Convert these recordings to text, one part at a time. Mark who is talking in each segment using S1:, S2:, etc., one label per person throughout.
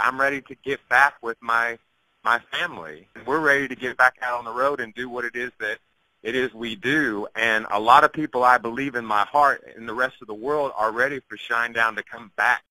S1: I'm ready to get back with my my family. We're ready to get back out on the road and do what it is that it is we do. And a lot of people, I believe in my heart, and the rest of the world are ready for Shinedown to come back.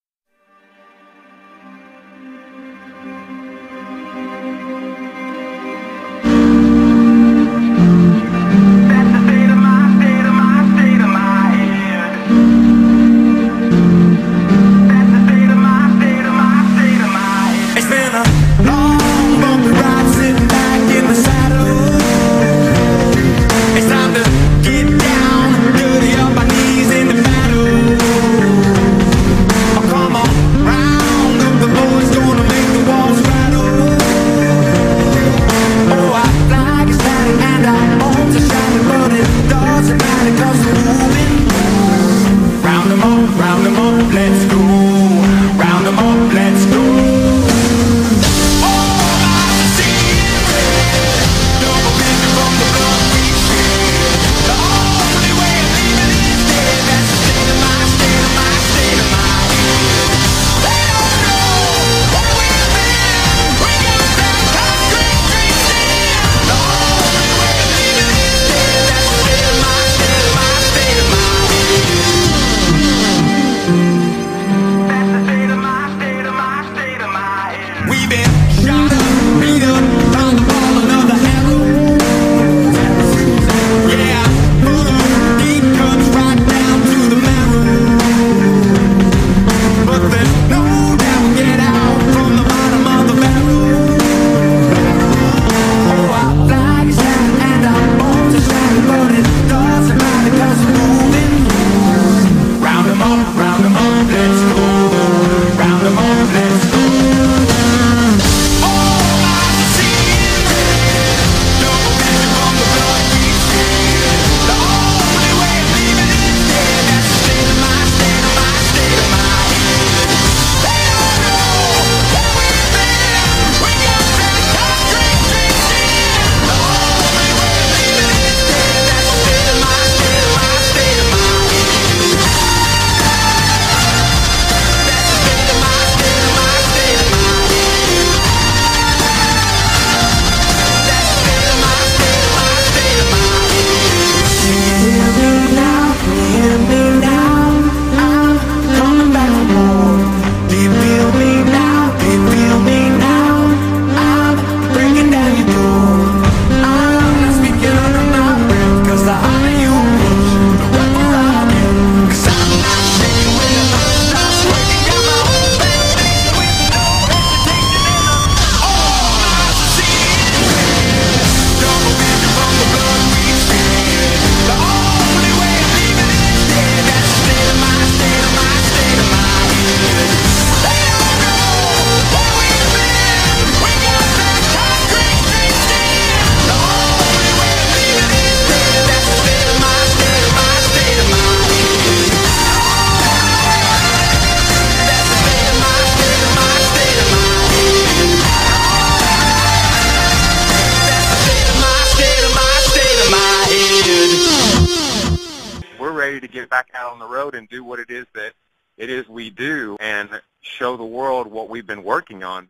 S1: To get back out on the road and do what it is that it is we do and show the world what we've been working on.